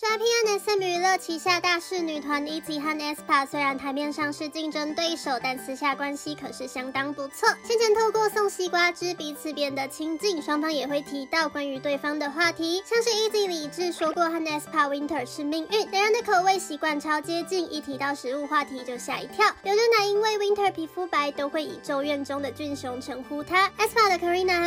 JPN SM 娱乐旗下大势女团 EZ 和 aespa 虽然台面上是竞争对手，但私下关系可是相当不错。先前透过送西瓜汁，彼此变得亲近，双方也会提到关于对方的话题，像是 EZ 李智说过和 aespa Winter 是命运，两人的口味习惯超接近，一提到食物话题就吓一跳。有人乃因为 Winter 皮肤白，都会以咒怨中的俊雄称呼他。aespa 的 Karina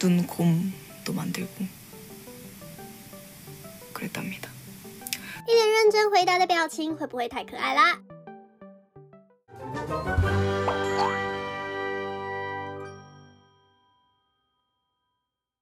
눈곰도만들고그랬답니다一脸认真回答的表情，会不会太可爱啦？